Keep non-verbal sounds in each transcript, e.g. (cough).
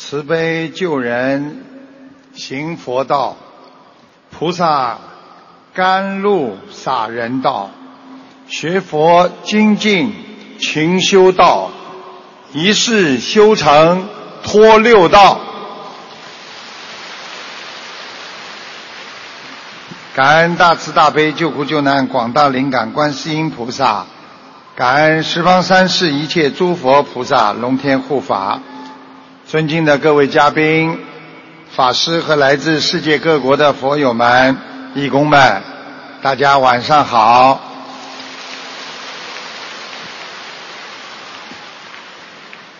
慈悲救人，行佛道；菩萨甘露洒人道。学佛精进勤修道，一世修成脱六道。感恩大慈大悲救苦救难广大灵感观世音菩萨，感恩十方三世一切诸佛菩萨龙天护法。尊敬的各位嘉宾、法师和来自世界各国的佛友们、义工们，大家晚上好。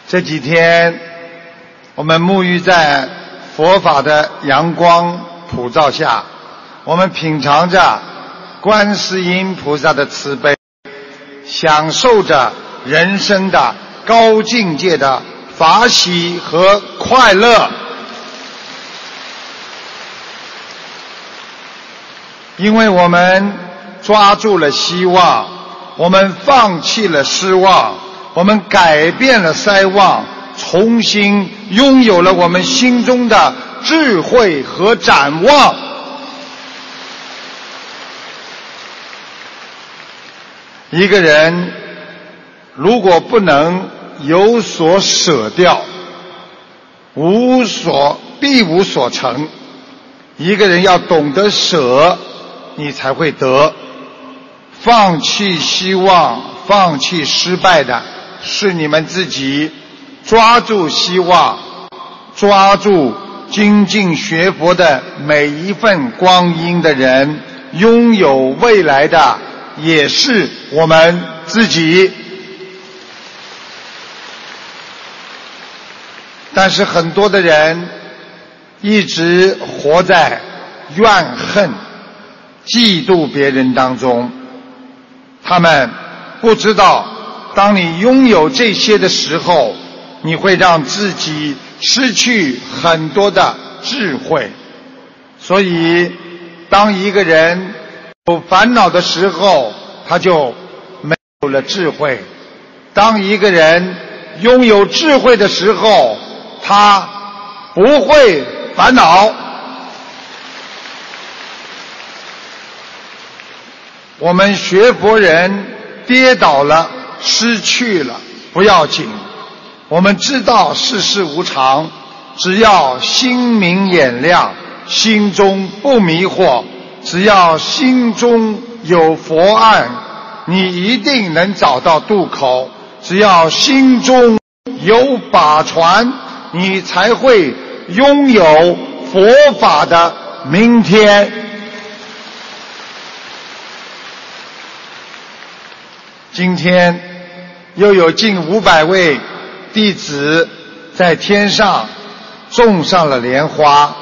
这几天，我们沐浴在佛法的阳光普照下，我们品尝着观世音菩萨的慈悲，享受着人生的高境界的。法喜和快乐，因为我们抓住了希望，我们放弃了失望，我们改变了塞望，重新拥有了我们心中的智慧和展望。一个人如果不能。有所舍掉，无所必无所成。一个人要懂得舍，你才会得。放弃希望，放弃失败的是你们自己。抓住希望，抓住精进学佛的每一份光阴的人，拥有未来的也是我们自己。但是很多的人一直活在怨恨、嫉妒别人当中，他们不知道，当你拥有这些的时候，你会让自己失去很多的智慧。所以，当一个人有烦恼的时候，他就没有了智慧；当一个人拥有智慧的时候，他不会烦恼。我们学佛人跌倒了、失去了不要紧，我们知道世事无常，只要心明眼亮，心中不迷惑，只要心中有佛案，你一定能找到渡口。只要心中有把船。你才会拥有佛法的明天。今天又有近五百位弟子在天上种上了莲花，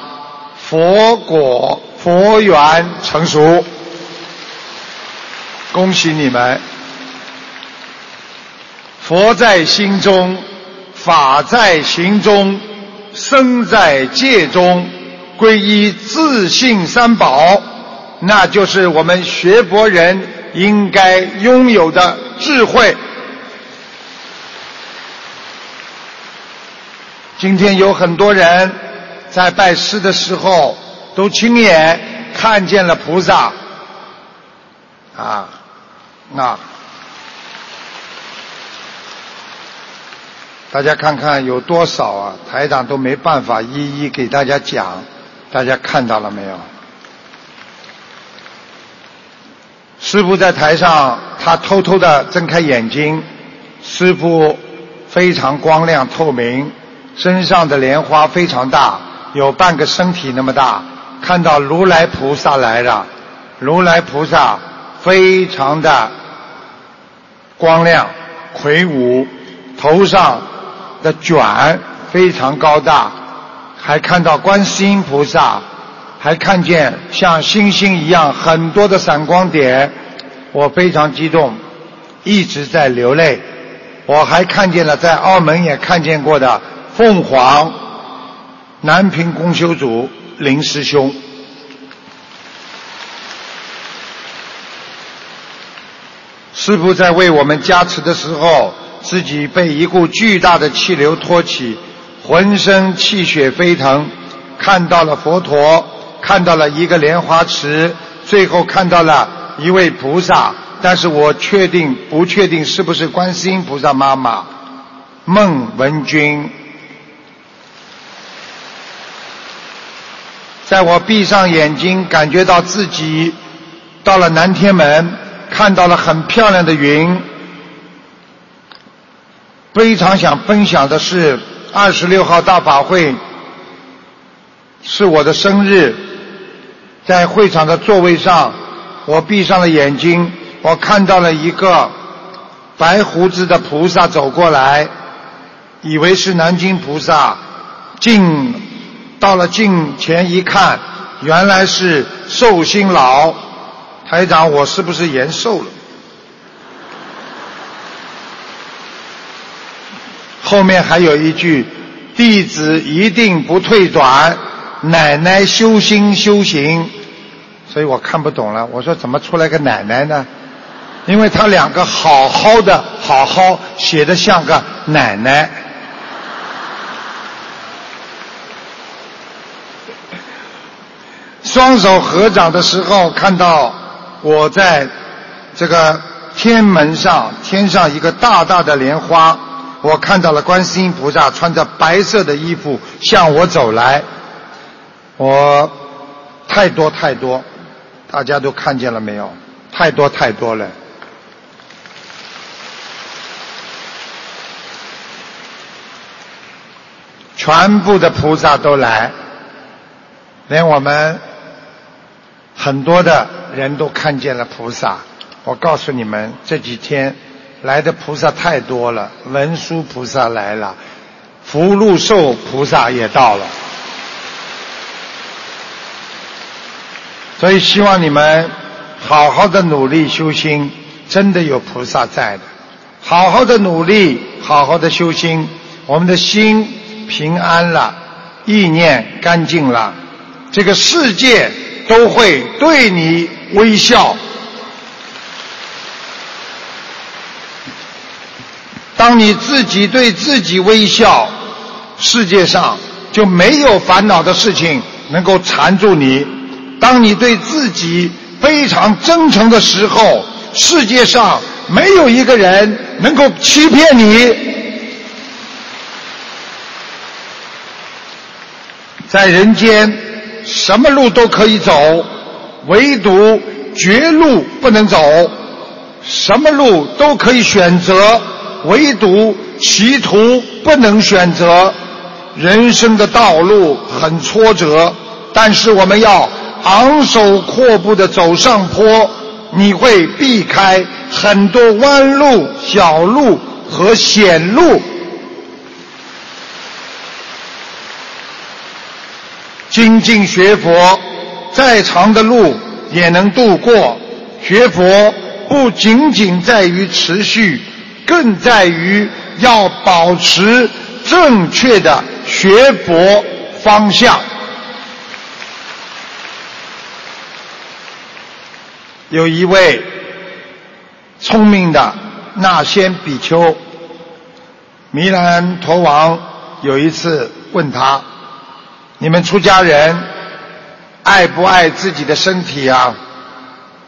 佛果佛缘成熟，恭喜你们！佛在心中。法在行中，身在戒中，皈依自信三宝，那就是我们学佛人应该拥有的智慧。今天有很多人在拜师的时候，都亲眼看见了菩萨，啊，那。大家看看有多少啊？台长都没办法一一给大家讲，大家看到了没有？师傅在台上，他偷偷的睁开眼睛，师傅非常光亮透明，身上的莲花非常大，有半个身体那么大。看到如来菩萨来了，如来菩萨非常的光亮魁梧，头上。的卷非常高大，还看到观世音菩萨，还看见像星星一样很多的闪光点，我非常激动，一直在流泪。我还看见了在澳门也看见过的凤凰南屏公修组林师兄，师傅在为我们加持的时候。自己被一股巨大的气流托起，浑身气血飞腾，看到了佛陀，看到了一个莲花池，最后看到了一位菩萨，但是我确定不确定是不是观世音菩萨妈妈孟文君。在我闭上眼睛，感觉到自己到了南天门，看到了很漂亮的云。非常想分享的是，二十六号大法会是我的生日，在会场的座位上，我闭上了眼睛，我看到了一个白胡子的菩萨走过来，以为是南京菩萨，进。到了近前一看，原来是寿星老台长，我是不是延寿了？后面还有一句：弟子一定不退转，奶奶修心修行。所以我看不懂了，我说怎么出来个奶奶呢？因为他两个好好的好好写的像个奶奶。双手合掌的时候，看到我在这个天门上，天上一个大大的莲花，我看到了观世音菩萨穿着白色的衣服向我走来。我太多太多，大家都看见了没有？太多太多了，全部的菩萨都来，连我们。很多的人都看见了菩萨，我告诉你们，这几天来的菩萨太多了，文殊菩萨来了，福禄寿菩萨也到了，所以希望你们好好的努力修心，真的有菩萨在的，好好的努力，好好的修心，我们的心平安了，意念干净了，这个世界。都会对你微笑。当你自己对自己微笑，世界上就没有烦恼的事情能够缠住你。当你对自己非常真诚的时候，世界上没有一个人能够欺骗你。在人间。什么路都可以走，唯独绝路不能走。什么路都可以选择，唯独歧途不能选择。人生的道路很挫折，但是我们要昂首阔步的走上坡。你会避开很多弯路、小路和险路。精进学佛，再长的路也能度过。学佛不仅仅在于持续，更在于要保持正确的学佛方向。有一位聪明的那仙比丘，弥兰陀王有一次问他。你们出家人爱不爱自己的身体啊？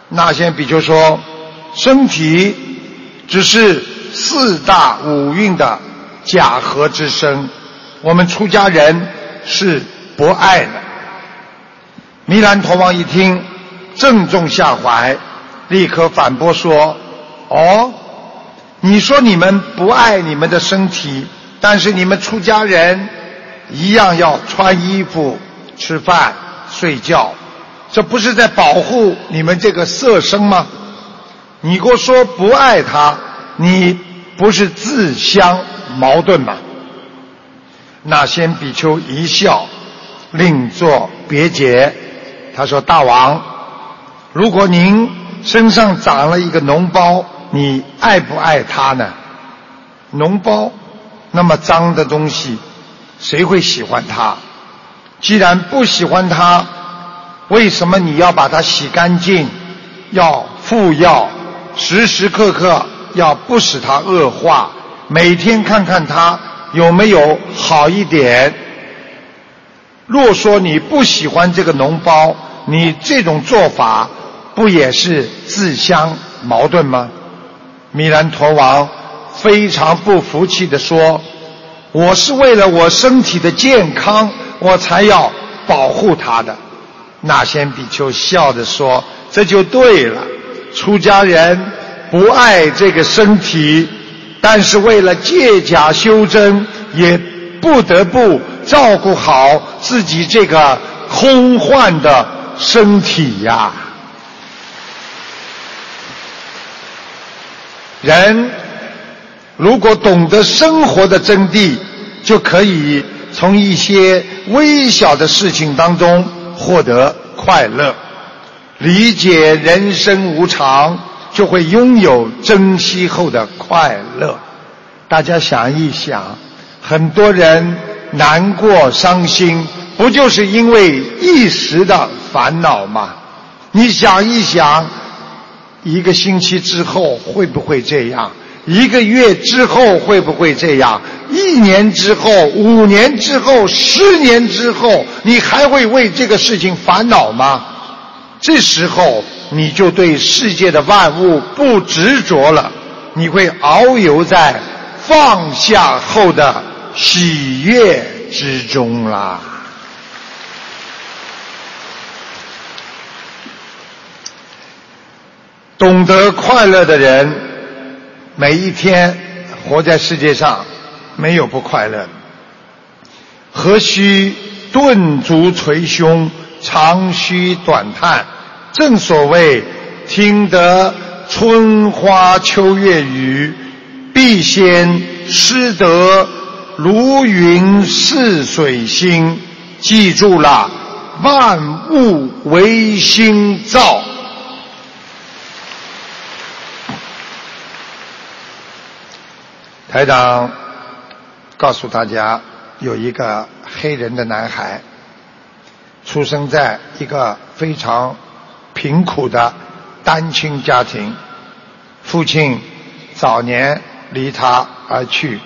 那些比丘说，身体只是四大五蕴的假合之身，我们出家人是不爱的。弥兰陀王一听，正中下怀，立刻反驳说：“哦，你说你们不爱你们的身体，但是你们出家人。”一样要穿衣服、吃饭、睡觉，这不是在保护你们这个色身吗？你给我说不爱他，你不是自相矛盾吗？那先比丘一笑，另作别解。他说：“大王，如果您身上长了一个脓包，你爱不爱他呢？脓包那么脏的东西。”谁会喜欢它？既然不喜欢它，为什么你要把它洗干净？要敷药，时时刻刻要不使它恶化，每天看看它有没有好一点？若说你不喜欢这个脓包，你这种做法不也是自相矛盾吗？米兰陀王非常不服气地说：“我是为了我身体的健康，我才要保护它的。”那先比丘笑着说：“这就对了，出家人不爱这个身体。”但是为了借假修真，也不得不照顾好自己这个空幻的身体呀。人如果懂得生活的真谛，就可以从一些微小的事情当中获得快乐，理解人生无常。就会拥有珍惜后的快乐。大家想一想，很多人难过、伤心，不就是因为一时的烦恼吗？你想一想，一个星期之后会不会这样？一个月之后会不会这样？一年之后、五年之后、十年之后，你还会为这个事情烦恼吗？这时候。你就对世界的万物不执着了，你会遨游在放下后的喜悦之中啦。懂得快乐的人，每一天活在世界上，没有不快乐。何须顿足捶胸，长吁短叹？正所谓，听得春花秋月语，必先识得如云似水心。记住了，万物唯心造。台长告诉大家，有一个黑人的男孩，出生在一个非常。贫苦的单亲家庭，父亲早年离他而去，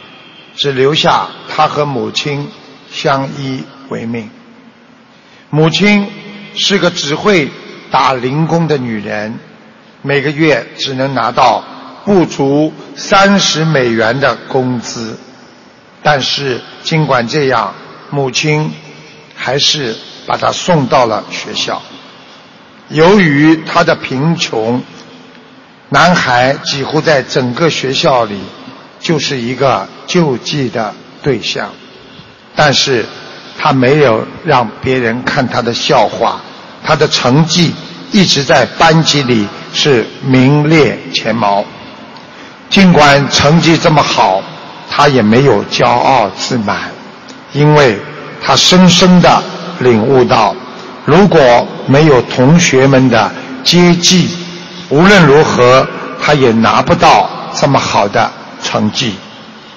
只留下他和母亲相依为命。母亲是个只会打零工的女人，每个月只能拿到不足三十美元的工资。但是尽管这样，母亲还是把他送到了学校。由于他的贫穷，男孩几乎在整个学校里就是一个救济的对象。但是他没有让别人看他的笑话，他的成绩一直在班级里是名列前茅。尽管成绩这么好，他也没有骄傲自满，因为他深深的领悟到。如果没有同学们的接济，无论如何他也拿不到这么好的成绩。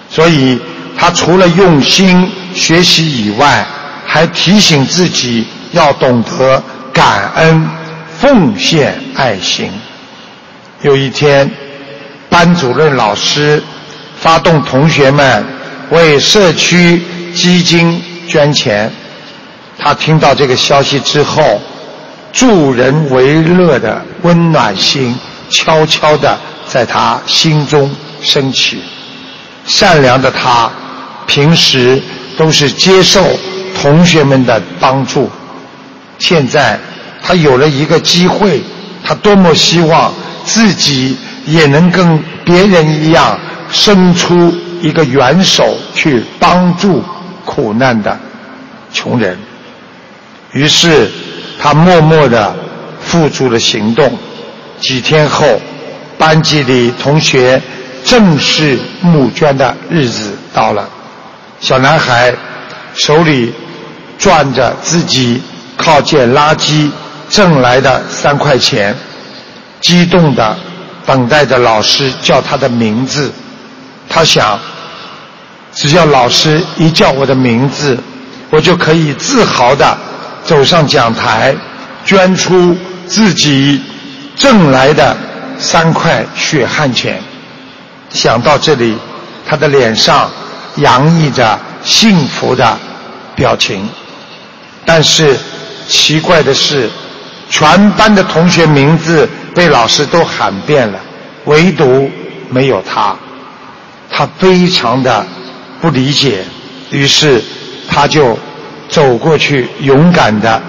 所以，他除了用心学习以外，还提醒自己要懂得感恩、奉献爱心。有一天，班主任老师发动同学们为社区基金捐钱。他听到这个消息之后，助人为乐的温暖心悄悄地在他心中升起。善良的他，平时都是接受同学们的帮助。现在他有了一个机会，他多么希望自己也能跟别人一样，伸出一个援手去帮助苦难的穷人。于是，他默默地付出了行动。几天后，班级里同学正式募捐的日子到了。小男孩手里攥着自己靠捡垃圾挣来的三块钱，激动地等待着老师叫他的名字。他想，只要老师一叫我的名字，我就可以自豪地。走上讲台，捐出自己挣来的三块血汗钱。想到这里，他的脸上洋溢着幸福的表情。但是奇怪的是，全班的同学名字被老师都喊遍了，唯独没有他。他非常的不理解，于是他就走过去，勇敢的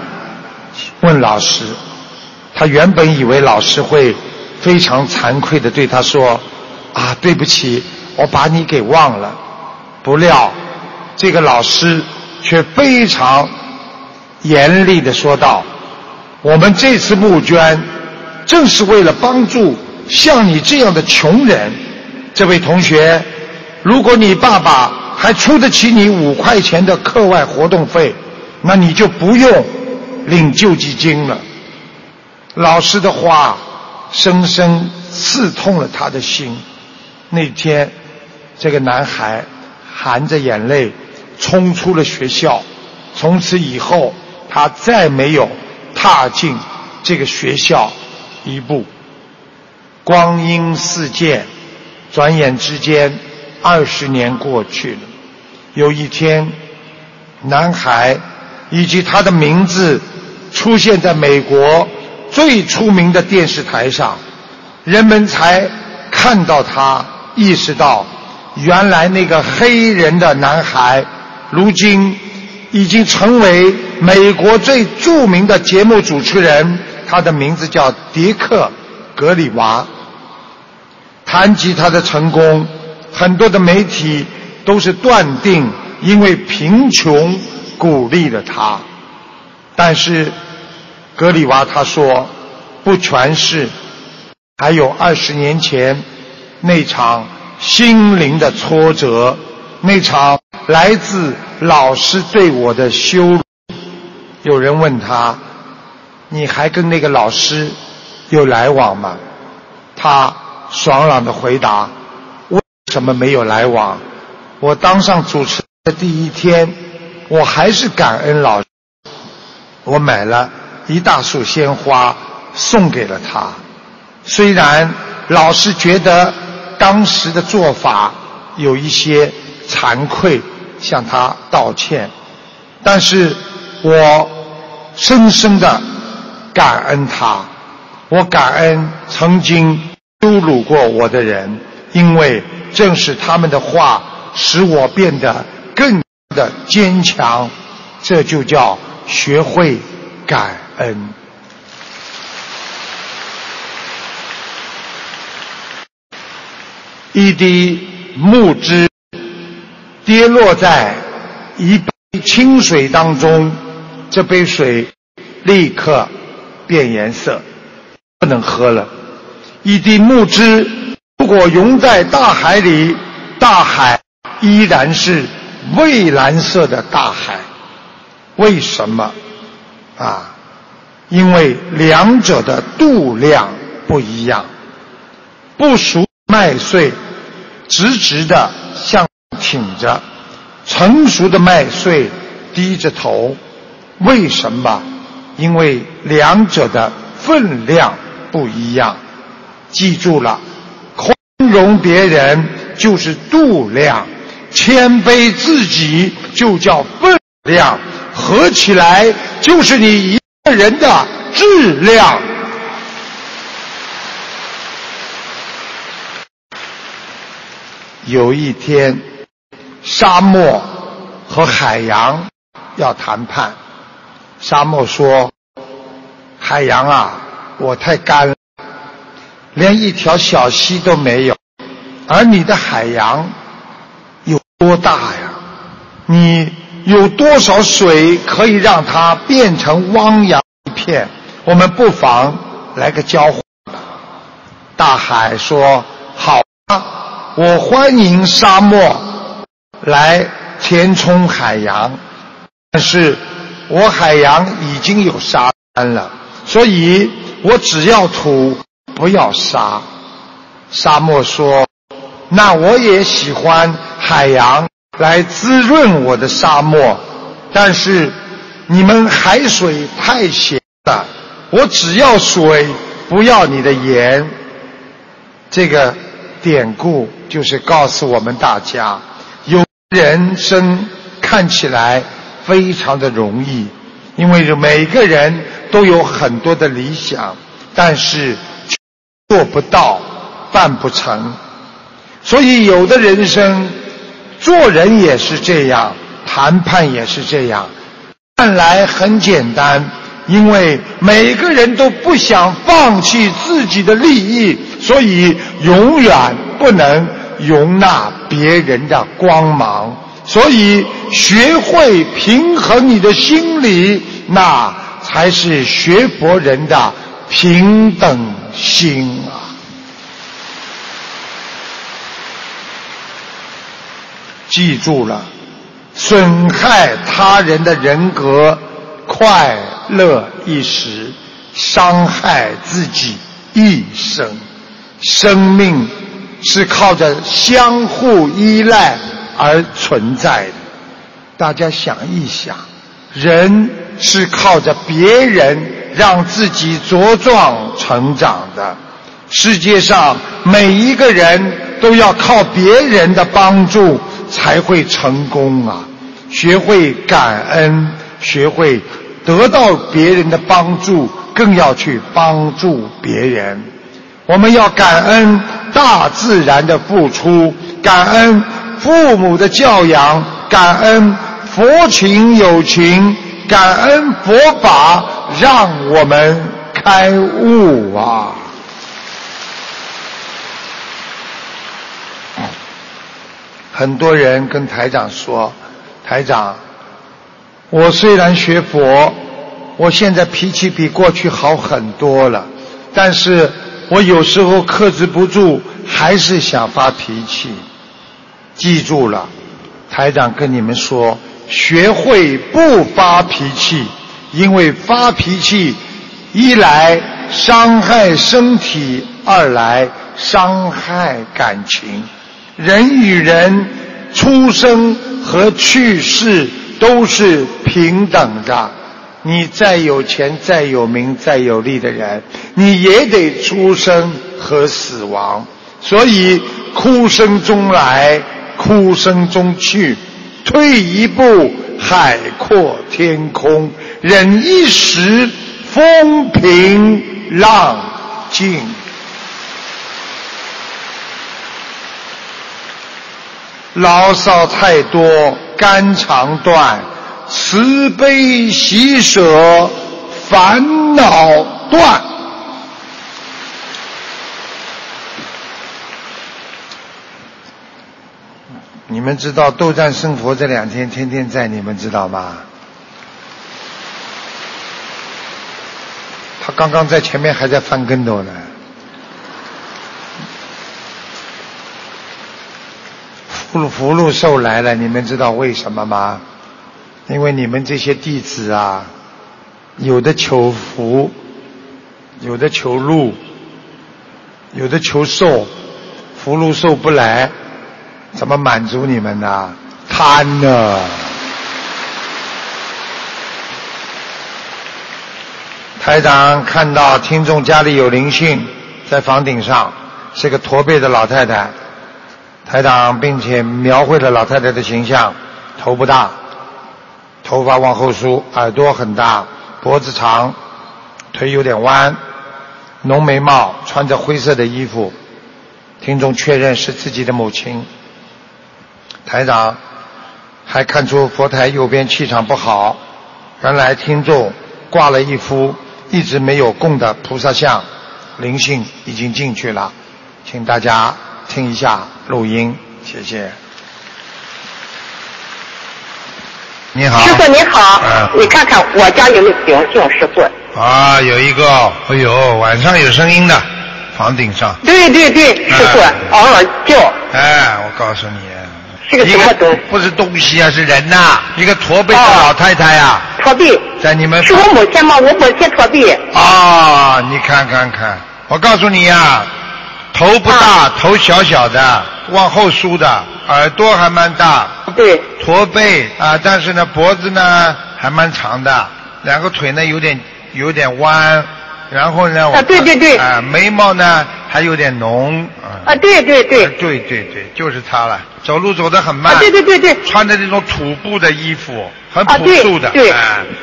问老师。他原本以为老师会非常惭愧的对他说：“啊，对不起，我把你给忘了。”不料这个老师却非常严厉的说道：“我们这次募捐正是为了帮助像你这样的穷人。这位同学，如果你爸爸还出得起你五块钱的课外活动费，那你就不用领救济金了。”老师的话深深刺痛了他的心。那天，这个男孩含着眼泪冲出了学校。从此以后，他再没有踏进这个学校一步。光阴似箭，转眼之间，二十年过去了。有一天，男孩以及他的名字出现在美国。最出名的电视台上，人们才看到他，意识到原来那个黑人的男孩，如今已经成为美国最著名的节目主持人。他的名字叫迪克·格里娃。谈及他的成功，很多的媒体都是断定因为贫穷鼓励了他，但是。格里娃他说：“不全是，还有二十年前那场心灵的挫折，那场来自老师对我的羞辱。”有人问他：“你还跟那个老师有来往吗？”他爽朗的回答：“什么没有来往？我当上主持的第一天，我还是感恩老师，我买了。”一大束鲜花送给了他。虽然老师觉得当时的做法有一些惭愧，向他道歉，但是我深深的感恩他。我感恩曾经羞辱过我的人，因为正是他们的话使我变得更的坚强。这就叫学会感。恩，一滴木汁跌落在一杯清水当中，这杯水立刻变颜色，不能喝了。一滴木汁如果融在大海里，大海依然是蔚蓝色的大海。为什么？啊？因为两者的度量不一样，不熟麦穗直直的向挺着，成熟的麦穗低着头。为什么？因为两者的分量不一样。记住了，容别人就是度量，谦卑自己就叫分量，合起来就是你一个。人的质量。有一天，沙漠和海洋要谈判。沙漠说：“海洋啊，我太干了，连一条小溪都没有。而你的海洋有多大呀？你？”有多少水可以让它变成汪洋一片？我们不妨来个交换。大海说：“好啊，我欢迎沙漠来填充海洋，但是我海洋已经有沙滩了，所以我只要土，不要沙。”沙漠说：“那我也喜欢海洋。”来滋润我的沙漠，但是你们海水太咸了，我只要水，不要你的盐。这个典故就是告诉我们大家，有人生看起来非常的容易，因为每个人都有很多的理想，但是做不到，办不成。所以有的人生做人也是这样，谈判也是这样，看来很简单，因为每个人都不想放弃自己的利益，所以永远不能。容纳别人的光芒，所以学会平衡你的心理，那才是学佛人的平等心啊！记住了，损害他人的人格，快乐一时，伤害自己一生，生命。是靠着相互依赖而存在的。大家想一想，人是靠着别人让自己茁壮成长的。世界上每一个人都要靠别人的帮助才会成功啊！学会感恩，学会得到别人的帮助，更要去帮助别人。我们要感恩大自然的付出，感恩父母的教养，感恩佛情友情，感恩佛法让我们开悟啊！很多人跟台长说：“台长，我虽然学佛，我现在脾气比过去好很多了，但是……”我有时候克制不住，还是想发脾气。记住了，台长跟你们说，学会不发脾气，因为发脾气一来伤害身体，二来伤害感情。人与人出生和去世都是平等的。你再有钱、再有名、再有利的人，你也得出生和死亡。所以，哭声中来，哭声中去，退一步，海阔天空；忍一时，风平浪静。牢骚太多，肝肠断。慈悲喜舍，烦恼断。你们知道斗战胜佛这两天天天在，你们知道吗？他刚刚在前面还在翻跟斗呢。福福禄寿来了，你们知道为什么吗？因为你们这些弟子啊，有的求福，有的求禄，有的求寿，福禄寿不来，怎么满足你们呢？贪呢？台长看到听众家里有灵性，在房顶上，是个驼背的老太太。台长并且描绘了老太太的形象，头不大。头发往后梳，耳朵很大，脖子长，腿有点弯，浓眉毛，穿着灰色的衣服。听众确认是自己的母亲。台长还看出佛台右边气场不好，原来听众挂了一幅一直没有供的菩萨像，灵性已经进去了，请大家听一下录音，谢谢。你好，师傅你好，你看看我家有没有灵性，师傅。啊，有一个，哎呦，晚上有声音的，房顶上。对对对，师傅，嗷嗷叫。哎，我告诉你，是个什么东？不是东西啊，是人呐，一个驼背的老太太呀。驼背。在你们。是我母亲吗？我母亲驼背。啊，你看看看，我告诉你呀，头不大，头小小的，往后梳的，耳朵还蛮大。对。驼背啊，但是呢，脖子呢还蛮长的，两个腿呢有点有点弯，然后呢，啊对对对，啊眉毛呢还有点浓。啊，对对对。对对对，就是他了。走路走得很慢。对对对对。穿的那种土布的衣服，很朴素的，对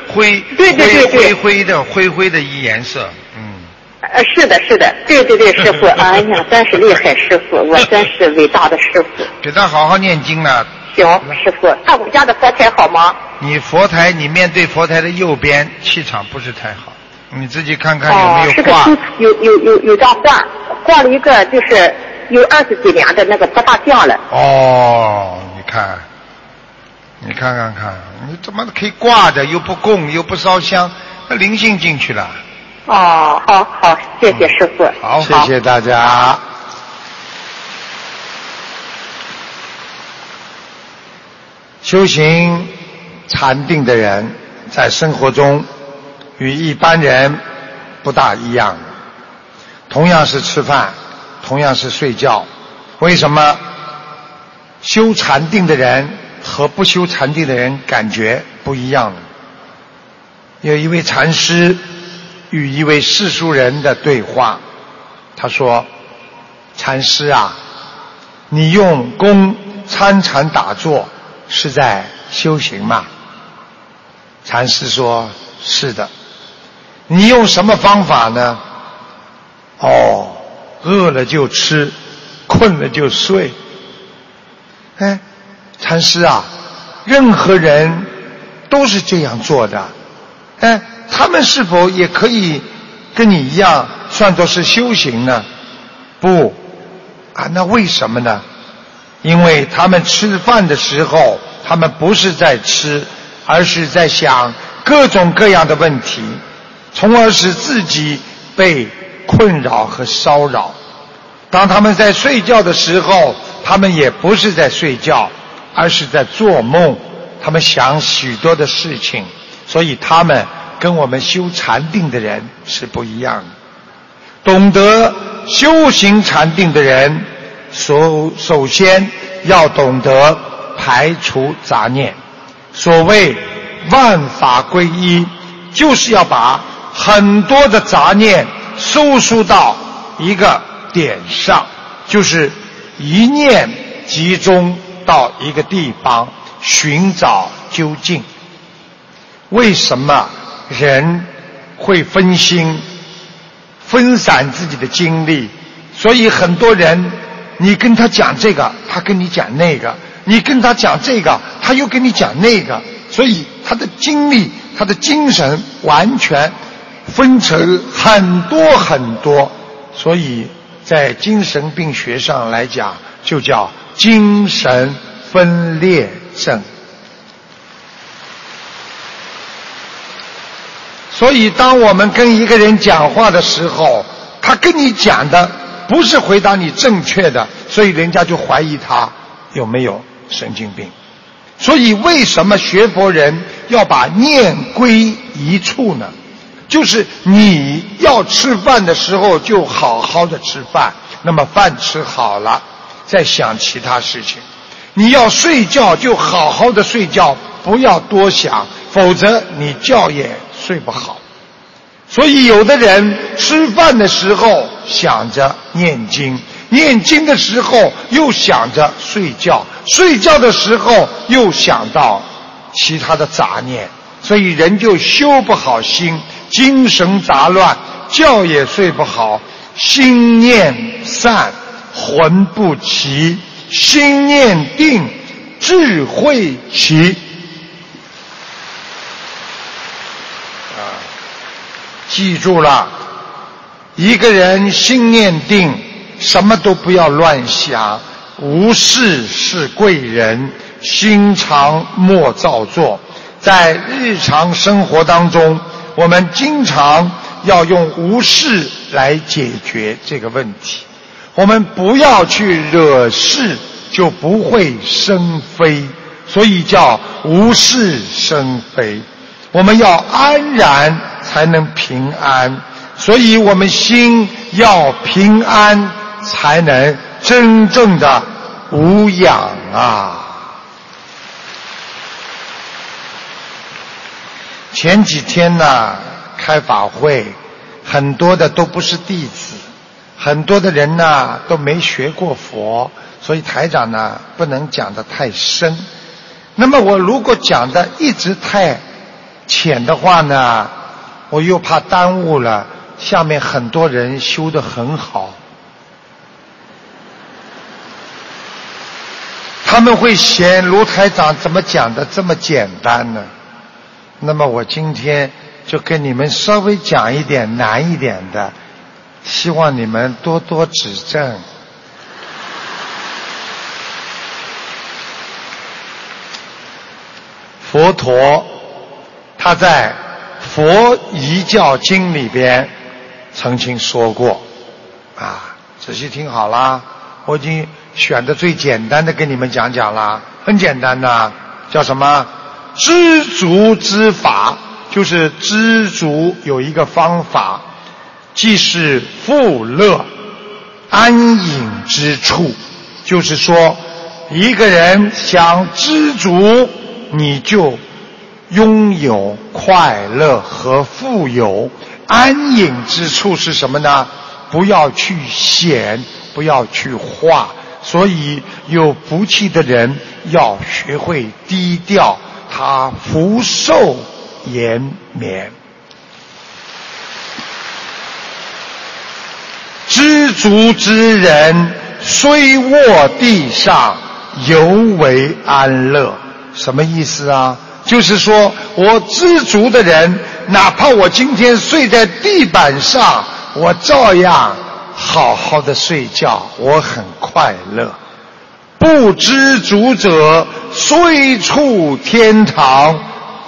灰对对对灰灰的灰灰的一颜色，嗯。呃，是的，是的，对对对，师傅，哎呀，真是厉害，师傅，我真是伟大的师傅。(laughs) 给他好好念经呢。行，师傅，那我们家的佛台好吗？你佛台，你面对佛台的右边，气场不是太好，你自己看看有没有挂。有有有有张画，挂了一个就是有二十几年的那个菩萨像了。哦，你看，你看看看，你怎么可以挂着又不供又不烧香，那灵性进去了。哦，好好，谢谢师傅。好，谢谢大家。修行禅定的人，在生活中与一般人不大一样。同样是吃饭，同样是睡觉，为什么修禅定的人和不修禅定的人感觉不一样呢？有一位禅师与一位世俗人的对话，他说：“禅师啊，你用功参禅打坐。”是在修行吗？禅师说：“是的。”你用什么方法呢？哦，饿了就吃，困了就睡。哎，禅师啊，任何人都是这样做的。哎，他们是否也可以跟你一样算作是修行呢？不，啊，那为什么呢？因为他们吃饭的时候，他们不是在吃，而是在想各种各样的问题，从而使自己被困扰和骚扰。当他们在睡觉的时候，他们也不是在睡觉，而是在做梦。他们想许多的事情，所以他们跟我们修禅定的人是不一样的。懂得修行禅定的人。首首先要懂得排除杂念。所谓万法归一，就是要把很多的杂念收束到一个点上，就是一念集中到一个地方，寻找究竟。为什么人会分心、分散自己的精力？所以很多人。你跟他讲这个，他跟你讲那个；你跟他讲这个，他又跟你讲那个。所以他的精力、他的精神完全分成很多很多。所以在精神病学上来讲，就叫精神分裂症。所以，当我们跟一个人讲话的时候，他跟你讲的。不是回答你正确的，所以人家就怀疑他有没有神经病。所以为什么学佛人要把念归一处呢？就是你要吃饭的时候就好好的吃饭，那么饭吃好了再想其他事情。你要睡觉就好好的睡觉，不要多想，否则你觉也睡不好。所以，有的人吃饭的时候想着念经，念经的时候又想着睡觉，睡觉的时候又想到其他的杂念，所以人就修不好心，精神杂乱，觉也睡不好，心念散，魂不齐，心念定，智慧齐。记住了，一个人心念定，什么都不要乱想，无事是贵人，心常莫造作。在日常生活当中，我们经常要用无事来解决这个问题。我们不要去惹事，就不会生非，所以叫无事生非。我们要安然。才能平安，所以我们心要平安，才能真正的无养啊。前几天呢，开法会，很多的都不是弟子，很多的人呢都没学过佛，所以台长呢不能讲的太深。那么我如果讲的一直太浅的话呢，我又怕耽误了下面很多人修的很好，他们会嫌卢台长怎么讲的这么简单呢？那么我今天就跟你们稍微讲一点难一点的，希望你们多多指正。佛陀他在《佛遗教经》里边曾经说过，啊，仔细听好啦，我已经选的最简单的跟你们讲讲啦，很简单的，叫什么？知足之法，就是知足有一个方法，即是富乐安隐之处。就是说，一个人想知足，你就拥有快乐和富有。安隐之处是什么呢？不要去显，不要去化。所以，有福气的人要学会低调。他福寿延绵，知足之人虽卧地上，犹为安乐。什么意思啊？就是说我知足的人，哪怕我今天睡在地板上，我照样好好的睡觉，我很快乐。不知足者。虽处天堂，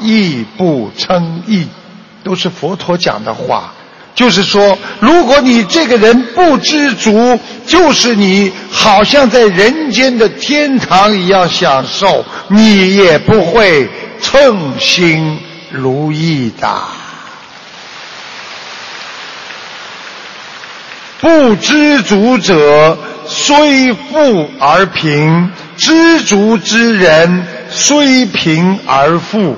亦不称意，都是佛陀讲的话。就是说，如果你这个人不知足，就是你好像在人间的天堂一样享受，你也不会称心如意的。不知足者，虽富而贫。知足之人虽贫而富，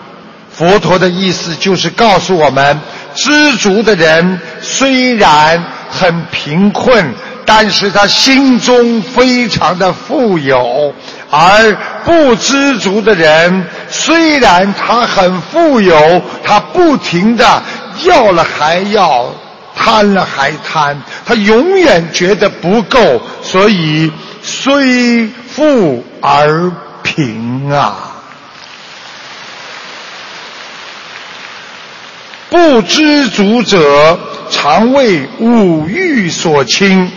佛陀的意思就是告诉我们：知足的人虽然很贫困，但是他心中非常的富有；而不知足的人虽然他很富有，他不停的要了还要，贪了还贪，他永远觉得不够，所以虽富。而贫啊！不知足者，常为五欲所侵；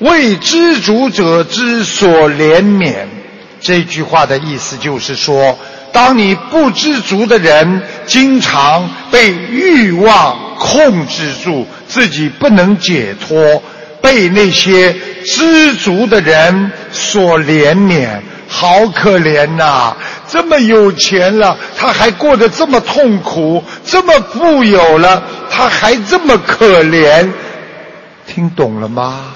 为知足者之所怜悯。这句话的意思就是说，当你不知足的人，经常被欲望控制住，自己不能解脱。被那些知足的人所怜悯，好可怜呐！这么有钱了，他还过得这么痛苦；这么富有了，他还这么可怜。听懂了吗？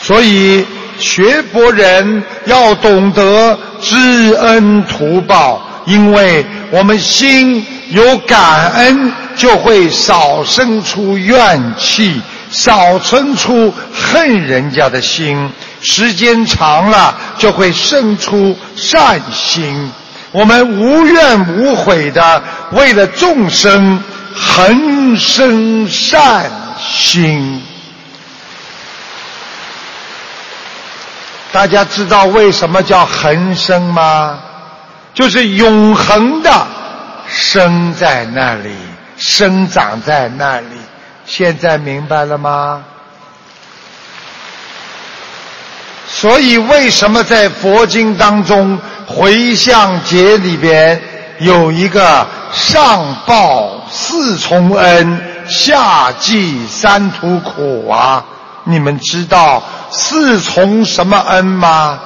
所以学佛人要懂得知恩图报，因为我们心有感恩。就会少生出怨气，少生出恨人家的心。时间长了，就会生出善心。我们无怨无悔的为了众生，恒生善心。大家知道为什么叫恒生吗？就是永恒的生在那里。生长在那里，现在明白了吗？所以为什么在佛经当中回向节里边有一个上报四重恩，下济三途苦啊？你们知道四重什么恩吗？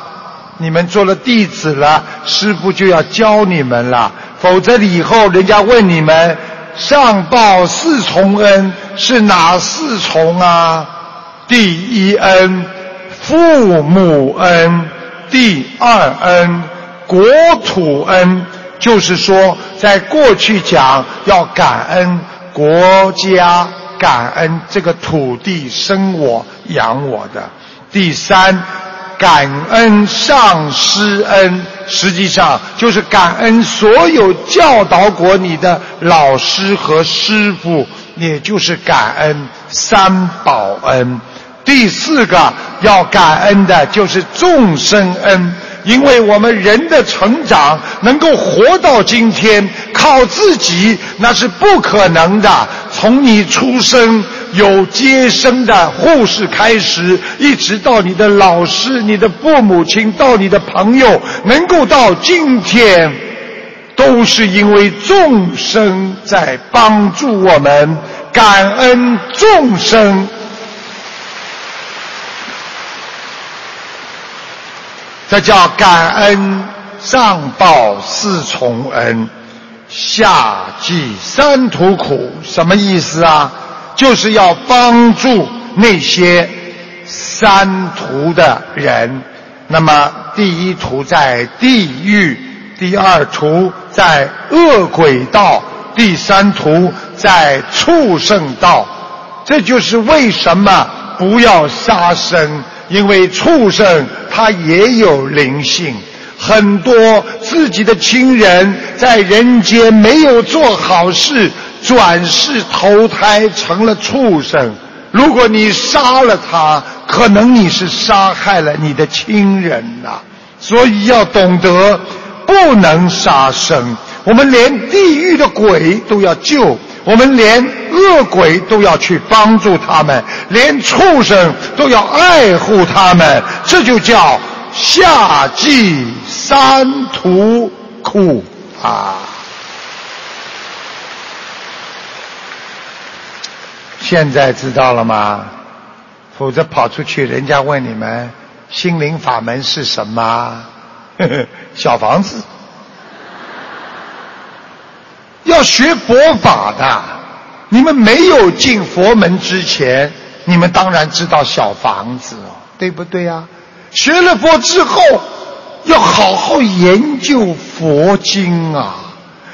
你们做了弟子了，师傅就要教你们了，否则以后人家问你们。上报四重恩是哪四重啊？第一恩父母恩，第二恩国土恩。就是说，在过去讲要感恩国家，感恩这个土地生我养我的。第三，感恩上师恩，实际上就是感恩所有教导过你的老师和师傅，也就是感恩三宝恩。第四个要感恩的就是众生恩。因为我们人的成长能够活到今天，靠自己那是不可能的。从你出生有接生的护士开始，一直到你的老师、你的父母亲，到你的朋友，能够到今天，都是因为众生在帮助我们，感恩众生。这叫感恩上报四重恩，下济三途苦，什么意思啊？就是要帮助那些三途的人。那么第一途在地狱，第二途在恶鬼道，第三途在畜生道。这就是为什么不要杀生。因为畜生他也有灵性，很多自己的亲人在人间没有做好事，转世投胎成了畜生。如果你杀了他，可能你是杀害了你的亲人呐。所以要懂得，不能杀生。我们连地狱的鬼都要救。我们连恶鬼都要去帮助他们，连畜生都要爱护他们，这就叫下济三途苦啊！现在知道了吗？否则跑出去，人家问你们心灵法门是什么？(laughs) 小房子。要学佛法的，你们没有进佛门之前，你们当然知道小房子，对不对呀？学了佛之后，要好好研究佛经啊，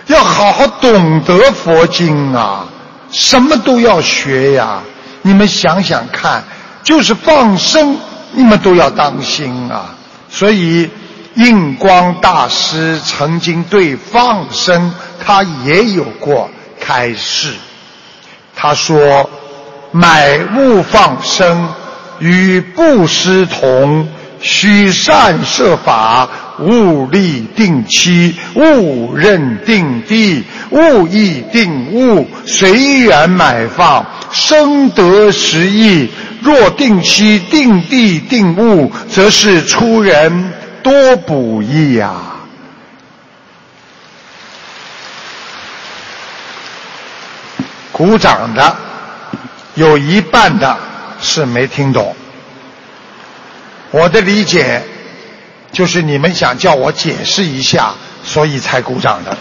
要好好懂得佛经啊，什么都要学呀。你们想想看，就是放生，你们都要当心啊。所以。印光大师曾经对放生，他也有过开示。他说：“买物放生与布施同，须善设法，勿立定期，勿认定地，勿意定物，随缘买放，生得实益。若定期、定地、定物，则是出人。”多补益呀！鼓掌的有一半的是没听懂。我的理解就是你们想叫我解释一下，所以才鼓掌的。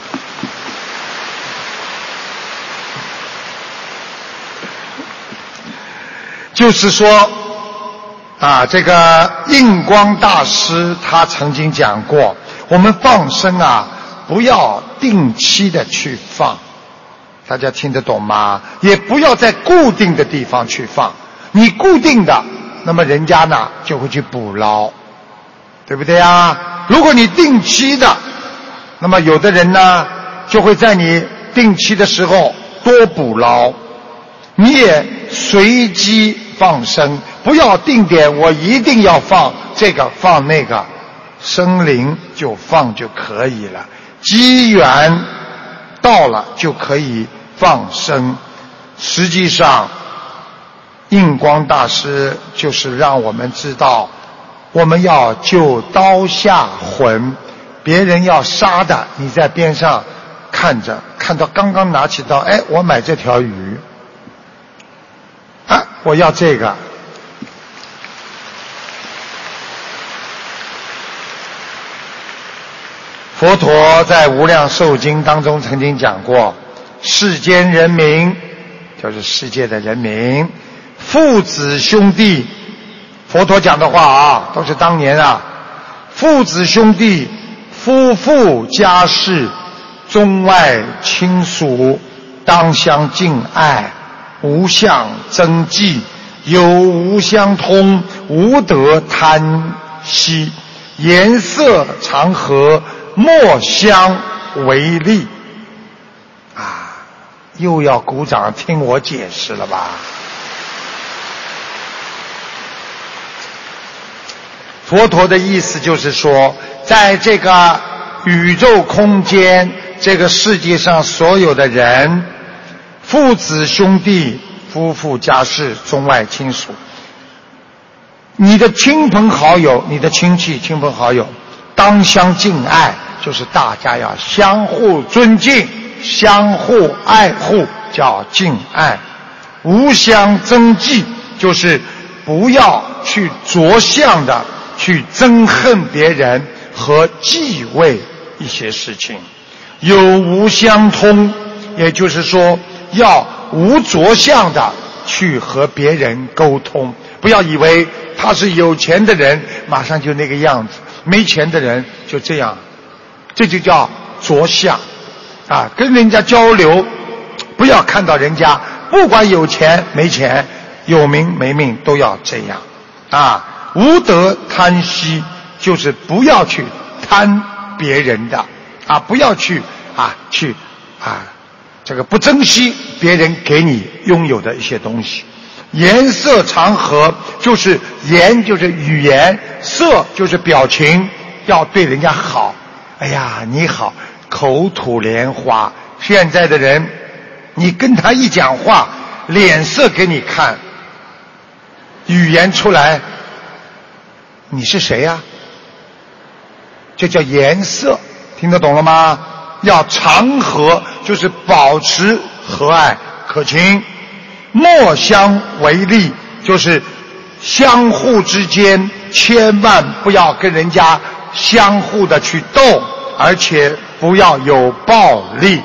就是说。啊，这个印光大师他曾经讲过，我们放生啊，不要定期的去放，大家听得懂吗？也不要在固定的地方去放，你固定的，那么人家呢就会去捕捞，对不对啊？如果你定期的，那么有的人呢就会在你定期的时候多捕捞，你也随机。放生，不要定点，我一定要放这个放那个，生灵就放就可以了。机缘到了就可以放生。实际上，印光大师就是让我们知道，我们要救刀下魂。别人要杀的，你在边上看着，看到刚刚拿起刀，哎，我买这条鱼。啊，我要这个。佛陀在《无量寿经》当中曾经讲过，世间人民就是世界的人民，父子兄弟。佛陀讲的话啊，都是当年啊，父子兄弟、夫妇家事、中外亲属。当相敬爱，无相争忌，有无相通，无得贪惜，颜色常和，莫相为利。啊，又要鼓掌听我解释了吧？佛陀的意思就是说，在这个宇宙空间，这个世界上所有的人，父子兄弟、夫妇家室、中外亲属，你的亲朋好友、你的亲戚、亲朋好友，当相敬爱，就是大家要相互尊敬、相互爱护，叫敬爱；无相争忌，就是不要去着相的。去憎恨别人和忌讳一些事情，有无相通，也就是说要无着相的去和别人沟通。不要以为他是有钱的人，马上就那个样子；没钱的人就这样，这就叫着相啊！跟人家交流，不要看到人家不管有钱没钱、有名没名，都要这样啊。无德贪惜，就是不要去贪别人的啊，不要去啊去啊，这个不珍惜别人给你拥有的一些东西。颜色长和，就是颜就是语言，色就是表情，要对人家好。哎呀，你好，口吐莲花。现在的人，你跟他一讲话，脸色给你看，语言出来。你是谁呀？这叫颜色，听得懂了吗？要常和，就是保持和蔼可亲；莫相为利，就是相互之间千万不要跟人家相互的去斗，而且不要有暴力。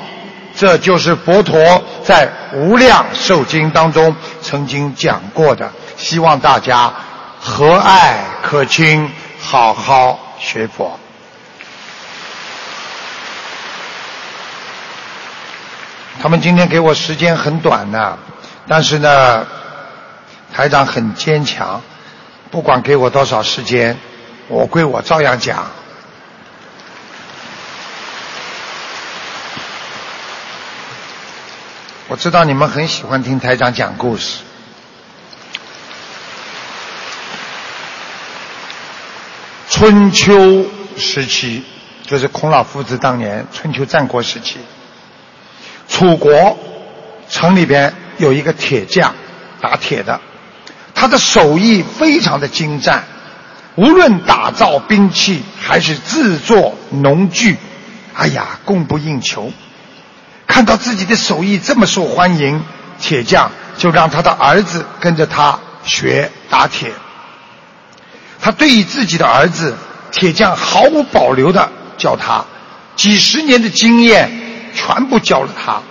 这就是佛陀在《无量寿经》当中曾经讲过的，希望大家。和蔼可亲，好好学佛。他们今天给我时间很短呢，但是呢，台长很坚强，不管给我多少时间，我归我照样讲。我知道你们很喜欢听台长讲故事。春秋时期，就是孔老夫子当年春秋战国时期，楚国城里边有一个铁匠，打铁的，他的手艺非常的精湛，无论打造兵器还是制作农具，哎呀，供不应求。看到自己的手艺这么受欢迎，铁匠就让他的儿子跟着他学打铁。他对于自己的儿子铁匠毫无保留的教他，几十年的经验全部教了他，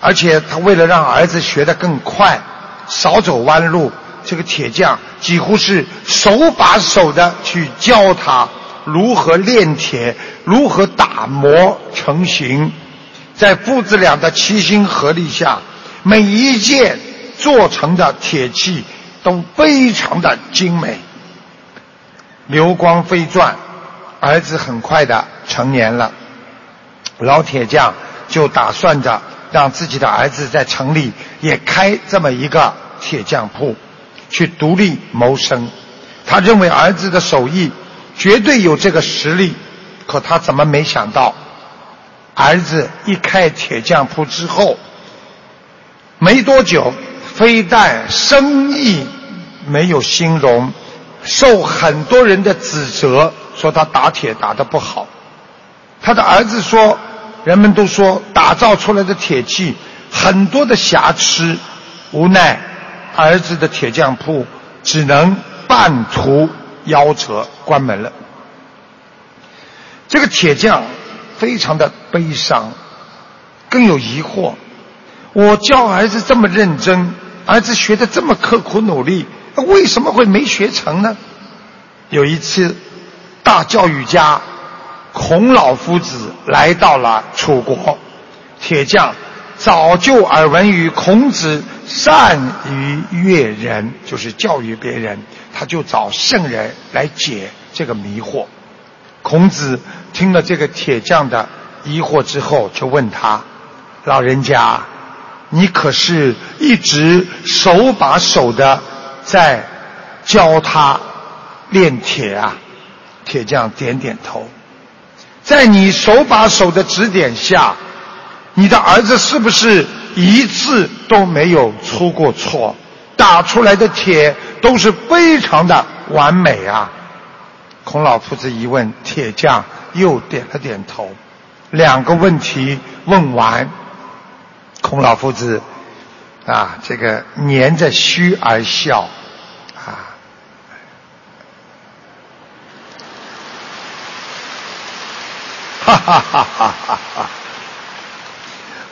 而且他为了让儿子学得更快，少走弯路，这个铁匠几乎是手把手的去教他如何炼铁，如何打磨成型，在父子俩的齐心合力下，每一件做成的铁器都非常的精美。流光飞转，儿子很快的成年了。老铁匠就打算着让自己的儿子在城里也开这么一个铁匠铺，去独立谋生。他认为儿子的手艺绝对有这个实力，可他怎么没想到，儿子一开铁匠铺之后，没多久，非但生意没有兴隆。受很多人的指责，说他打铁打得不好。他的儿子说，人们都说打造出来的铁器很多的瑕疵，无奈儿子的铁匠铺只能半途夭折关门了。这个铁匠非常的悲伤，更有疑惑：我教儿子这么认真，儿子学的这么刻苦努力。为什么会没学成呢？有一次，大教育家孔老夫子来到了楚国，铁匠早就耳闻于孔子善于悦人，就是教育别人，他就找圣人来解这个迷惑。孔子听了这个铁匠的疑惑之后，就问他：“老人家，你可是一直手把手的在教他炼铁啊？”铁匠点点头。在你手把手的指点下，你的儿子是不是一次都没有出过错？打出来的铁都是非常的完美啊！孔老夫子一问，铁匠又点了点头。两个问题问完，孔老夫子啊，这个捻着虚而笑啊。哈哈哈哈哈哈！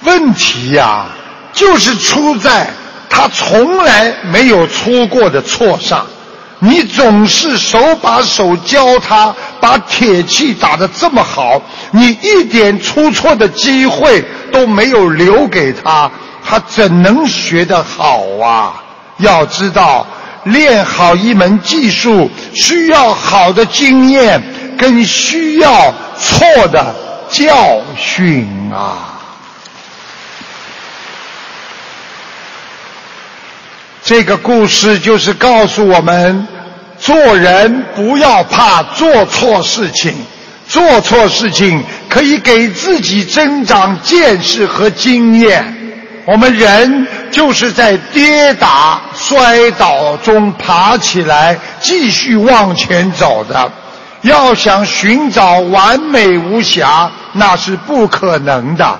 问题呀，就是出在他从来没有出过的错上。你总是手把手教他把铁器打得这么好，你一点出错的机会都没有留给他，他怎能学得好啊？要知道，练好一门技术需要好的经验，跟需要错的教训啊。这个故事就是告诉我们，做人不要怕做错事情，做错事情可以给自己增长见识和经验。我们人就是在跌打、摔倒中爬起来，继续往前走的。要想寻找完美无瑕，那是不可能的。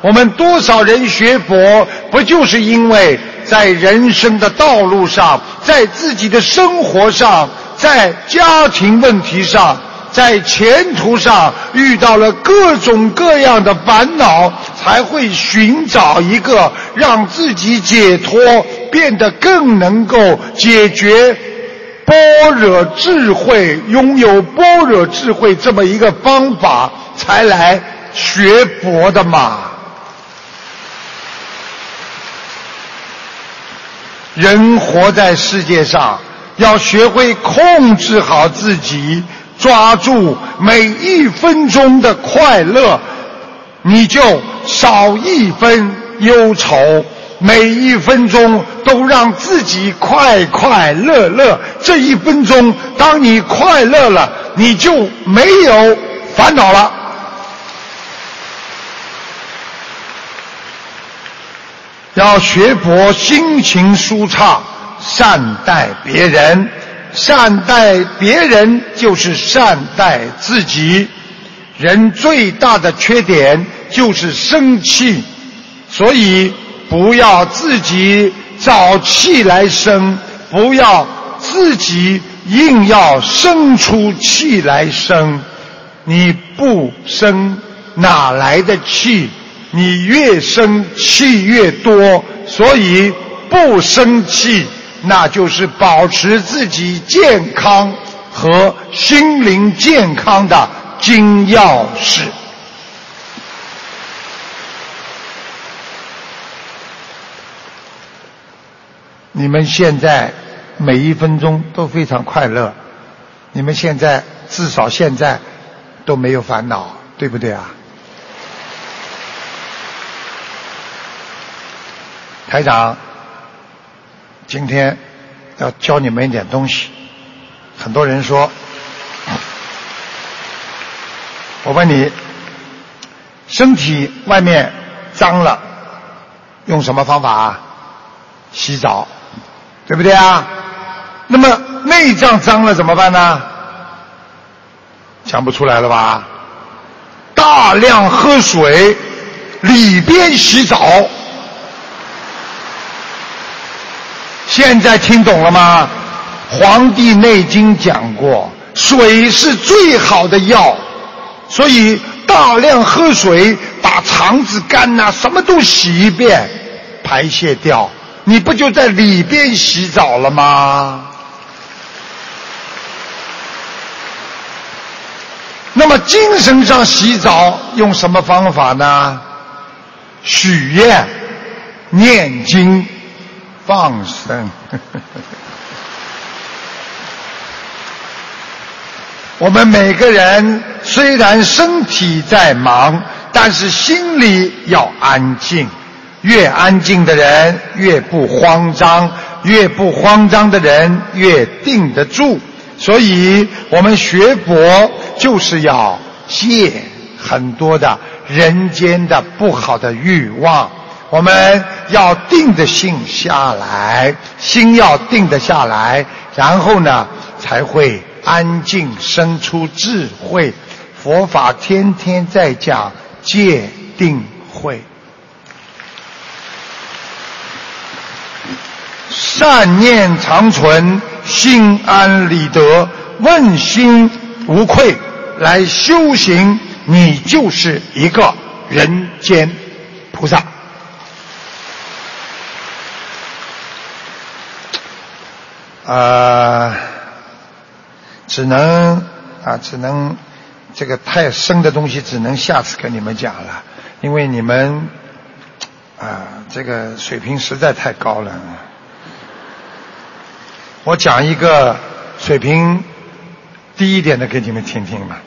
我们多少人学佛，不就是因为在人生的道路上，在自己的生活上，在家庭问题上，在前途上遇到了各种各样的烦恼，才会寻找一个让自己解脱、变得更能够解决般若智慧、拥有般若智慧这么一个方法，才来学佛的嘛。人活在世界上，要学会控制好自己，抓住每一分钟的快乐，你就少一分忧愁。每一分钟都让自己快快乐乐。这一分钟，当你快乐了，你就没有烦恼了。要学佛，心情舒畅，善待别人，善待别人就是善待自己。人最大的缺点就是生气，所以不要自己找气来生，不要自己硬要生出气来生。你不生，哪来的气？你越生气越多，所以不生气，那就是保持自己健康和心灵健康的金钥匙。你们现在每一分钟都非常快乐，你们现在至少现在都没有烦恼，对不对啊？台长，今天要教你们一点东西。很多人说，我问你，身体外面脏了，用什么方法啊洗澡？对不对啊？那么内脏脏了怎么办呢？想不出来了吧？大量喝水，里边洗澡。现在听懂了吗？《黄帝内经》讲过，水是最好的药，所以大量喝水，把肠子、肝呐什么都洗一遍，排泄掉，你不就在里边洗澡了吗？那么精神上洗澡用什么方法呢？许愿、念经、放生。(laughs) 我们每个人虽然身体在忙，但是心里要安静。越安静的人越不慌张，越不慌张的人越定得住。所以我们学佛就是要戒很多的人间的不好的欲望。我们要定的心下来，心要定得下来，然后呢才会。安静生出智慧，佛法天天在讲戒定慧，善念长存，心安理得，问心无愧，来修行，你就是一个人间菩萨。啊。只能啊，只能这个太深的东西，只能下次跟你们讲了，因为你们啊，这个水平实在太高了。我讲一个水平低一点的给你们听听吧。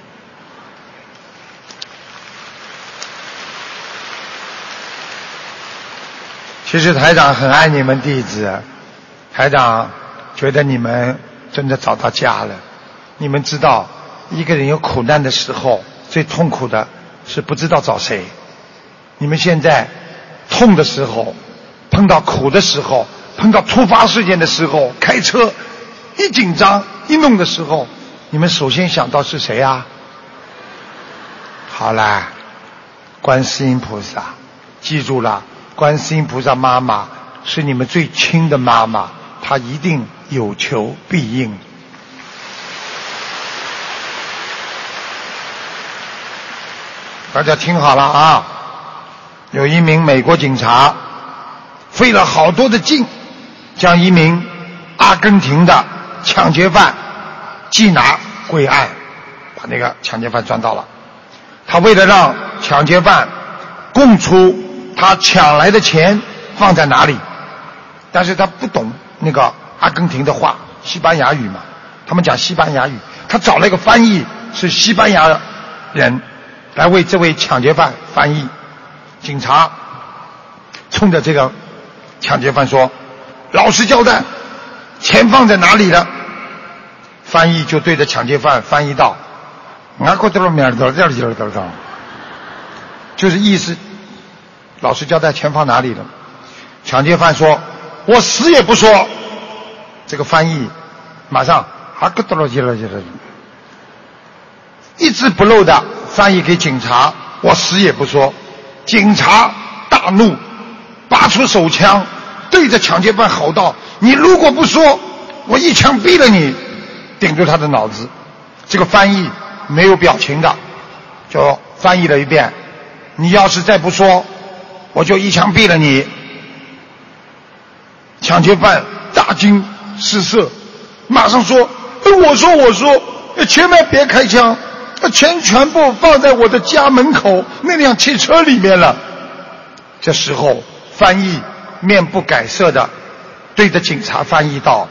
其实台长很爱你们弟子，台长觉得你们真的找到家了。你们知道，一个人有苦难的时候，最痛苦的是不知道找谁。你们现在痛的时候，碰到苦的时候，碰到突发事件的时候，开车一紧张一弄的时候，你们首先想到是谁呀？好啦，观世音菩萨，记住了，观世音菩萨妈妈是你们最亲的妈妈，她一定有求必应。大家听好了啊！有一名美国警察费了好多的劲，将一名阿根廷的抢劫犯缉拿归案，把那个抢劫犯抓到了。他为了让抢劫犯供出他抢来的钱放在哪里，但是他不懂那个阿根廷的话，西班牙语嘛，他们讲西班牙语，他找了一个翻译，是西班牙人。来为这位抢劫犯翻译。警察冲着这个抢劫犯说：“老实交代，钱放在哪里了？”翻译就对着抢劫犯翻译道：“俺过这面儿到这儿去了，到这就是意思，老实交代，钱放哪里了？抢劫犯说：“我死也不说。”这个翻译马上啊，过到了去了去了，一字不漏的。翻译给警察，我死也不说。警察大怒，拔出手枪，对着抢劫犯吼道：“你如果不说，我一枪毙了你！”顶住他的脑子。这个翻译没有表情的，就翻译了一遍：“你要是再不说，我就一枪毙了你。”抢劫犯大惊失色，马上说：“我说，我说，千万别开枪。”钱全部放在我的家门口那辆汽车里面了。这时候，翻译面不改色的对着警察翻译道：“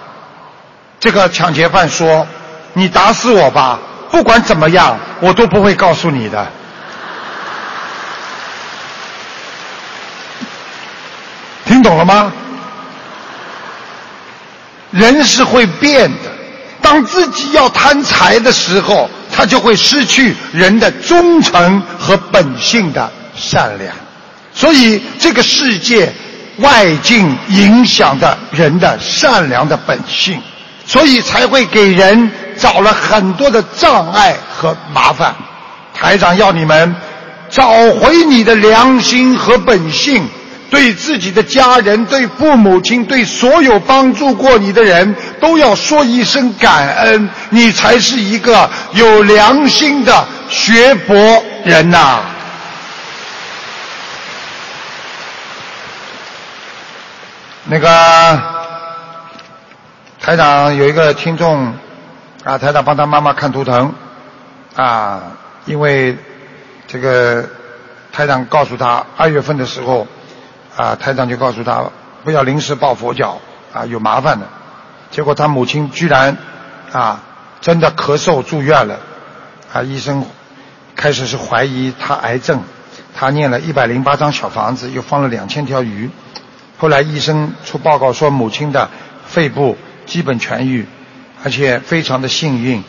这个抢劫犯说，你打死我吧，不管怎么样，我都不会告诉你的。”听懂了吗？人是会变的，当自己要贪财的时候。他就会失去人的忠诚和本性的善良，所以这个世界外境影响的人的善良的本性，所以才会给人找了很多的障碍和麻烦。台长要你们找回你的良心和本性。对自己的家人、对父母亲、对所有帮助过你的人，都要说一声感恩，你才是一个有良心的学佛人呐。那个台长有一个听众啊，台长帮他妈妈看图腾啊，因为这个。台长告诉他，二月份的时候，啊，台长就告诉他不要临时抱佛脚，啊，有麻烦的。结果他母亲居然啊，真的咳嗽住院了，啊，医生开始是怀疑他癌症，他念了一百零八张小房子，又放了两千条鱼，后来医生出报告说母亲的肺部基本痊愈，而且非常的幸运。